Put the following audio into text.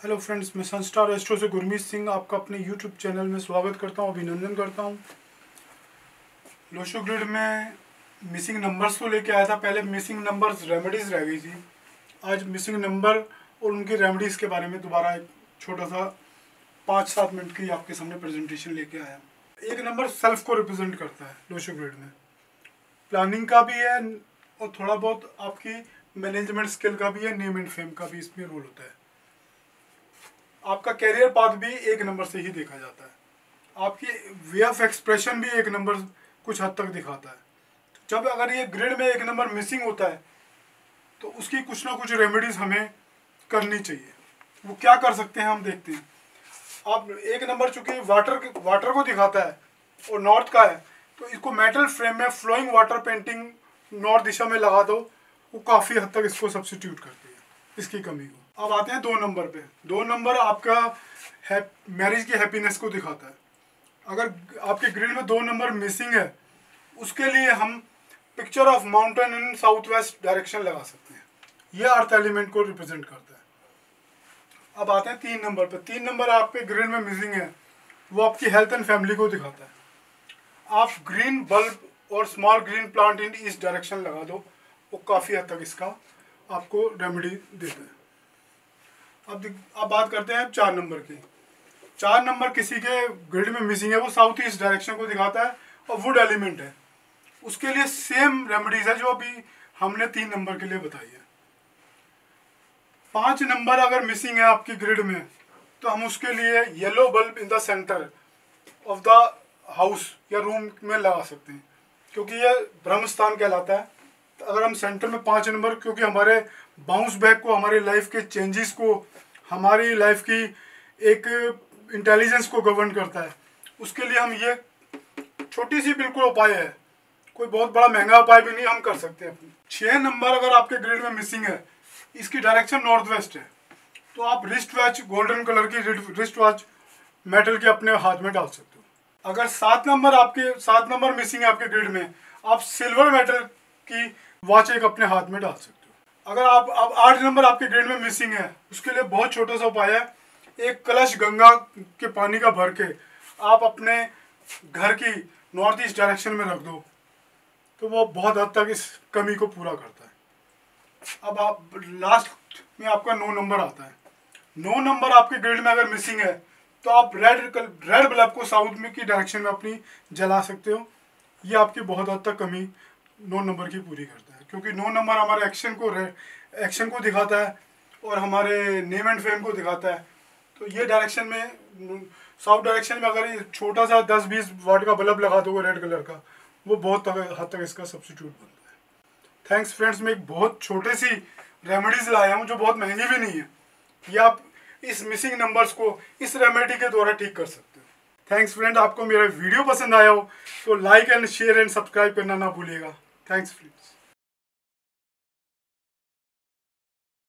Hello friends मैं Sunstar Astro से गुरमीत सिंह आपका अपने यूट्यूब चैनल में स्वागत करता हूँ, अभिनंदन करता हूँ। लोशो ग्रिड में मिसिंग नंबर्स तो लेके आया था, पहले मिसिंग नंबर्स रेमेडीज़ रह गई थी। आज मिसिंग नंबर और उनकी रेमेडीज़ के बारे में दोबारा एक छोटा सा पाँच सात मिनट की आपके सामने प्रेजेंटेशन लेके आया। एक नंबर सेल्फ को रिप्रेजेंट करता है लोशो ग्रिड में। प्लानिंग का भी है और थोड़ा बहुत आपकी मैनेजमेंट स्किल का भी है नेम एंड फेम का भी इसमें रोल होता है। आपका कैरियर पाथ भी एक नंबर से ही देखा जाता है। आपकी वे ऑफ़ एक्सप्रेशन भी एक नंबर कुछ हद तक दिखाता है। जब अगर ये ग्रेड में एक नंबर मिसिंग होता है तो उसकी कुछ ना कुछ रेमेडीज हमें करनी चाहिए। वो क्या कर सकते हैं हम देखते हैं। आप एक नंबर चूँकि वाटर वाटर को दिखाता है और नॉर्थ का है तो इसको मेटल फ्रेम में फ्लोइंग वाटर पेंटिंग नॉर्थ दिशा में लगा दो, वो काफ़ी हद तक इसको सब्सिट्यूट करती है। इसकी कमी को। अब आते हैं दो नंबर पे। दो नंबर आपका मैरिज की हैप्पीनेस को दिखाता है। अगर आपके ग्रिड में दो नंबर मिसिंग है, उसके लिए हम picture of mountain in south west direction लगा सकते हैं। ये अर्थ एलिमेंट को रिप्रेजेंट करता है। अब आते हैं तीन नंबर पे। तीन नंबर आपके ग्रिड में मिसिंग है, वो आपकी हेल्थ एंड फैमिली को दिखाता है। आप ग्रीन बल्ब और स्मॉल ग्रीन प्लांट इन इस डायरेक्शन लगा दो, वो काफ़ी हद तक इसका आपको रेमेडी देता है। अब अब बात करते हैं चार नंबर की। चार नंबर किसी के ग्रिड में मिसिंग है, वो साउथ ईस्ट डायरेक्शन को दिखाता है और वुड एलिमेंट है। उसके लिए सेम रेमेडीज है जो अभी हमने तीन नंबर के लिए बताई है। पाँच नंबर अगर मिसिंग है आपकी ग्रिड में तो हम उसके लिए yellow bulb in the centre of the house या रूम में लगा सकते हैं, क्योंकि ये ब्रह्म स्थान कहलाता है। अगर हम सेंटर में पाँच नंबर क्योंकि हमारे बाउंस बैक को, हमारी लाइफ के चेंजेस को, हमारी लाइफ की एक इंटेलिजेंस को गवर्न करता है, उसके लिए हम ये छोटी सी बिल्कुल उपाय है। कोई बहुत बड़ा, महँगा उपाय भी नहीं, हम कर सकते हैं। छः नंबर अगर आपके ग्रेड में मिसिंग है, इसकी डायरेक्शन नॉर्थ वेस्ट है। तो आप रिस्ट वॉच गोल्डन कलर की रिस्ट वॉच मेटल के अपने हाथ में डाल सकते हो। अगर सात नंबर आपके, सात नंबर मिसिंग है आपके ग्रिड में, आप सिल्वर मेटल की वॉच एक अपने हाथ में डाल सकते हो। अगर आप अब आठ नंबर आपके ग्रेड में मिसिंग है, उसके लिए बहुत छोटा सा उपाय है। एक कलश गंगा के पानी का भर के आप अपने घर की नॉर्थ ईस्ट डायरेक्शन में रख दो तो वो बहुत हद तक इस कमी को पूरा करता है। अब आप लास्ट में आपका नौ नंबर आता है। नौ नंबर आपके ग्रेड में अगर मिसिंग है तो आप रेड रेड बल्ब को साउथ में की डायरेक्शन में अपनी जला सकते हो। ये आपकी बहुत हद तक कमी नौ नंबर की पूरी करता है, क्योंकि नौ नंबर हमारे एक्शन को एक्शन को दिखाता है और हमारे नेम एंड फेम को दिखाता है। तो ये डायरेक्शन में साउथ डायरेक्शन में अगर छोटा सा दस बीस वाट का बल्ब लगा दो रेड कलर का, वो बहुत हद तक इसका सब्सिट्यूट बनता है। थैंक्स फ्रेंड्स मैं एक बहुत छोटे सी रेमेडीज लाया हूँ जो बहुत महँगी भी नहीं है। ये आप इस मिसिंग नंबर्स को इस रेमेडी के द्वारा ठीक कर सकते हो। थैंक्स फ्रेंड आपको मेरा वीडियो पसंद आया हो तो like and share and subscribe करना ना भूलिएगा। Thanks, friends.